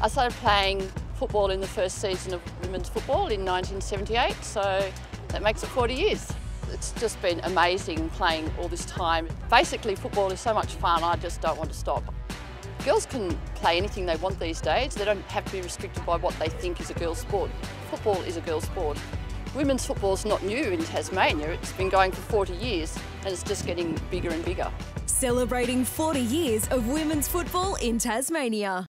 I started playing football in the first season of women's football in 1978, so that makes it 40 years. It's just been amazing playing all this time. Basically, football is so much fun, I just don't want to stop. Girls can play anything they want these days. They don't have to be restricted by what they think is a girl's sport. Football is a girl's sport. Women's football is not new in Tasmania. It's been going for 40 years and it's just getting bigger and bigger. Celebrating 40 years of women's football in Tasmania.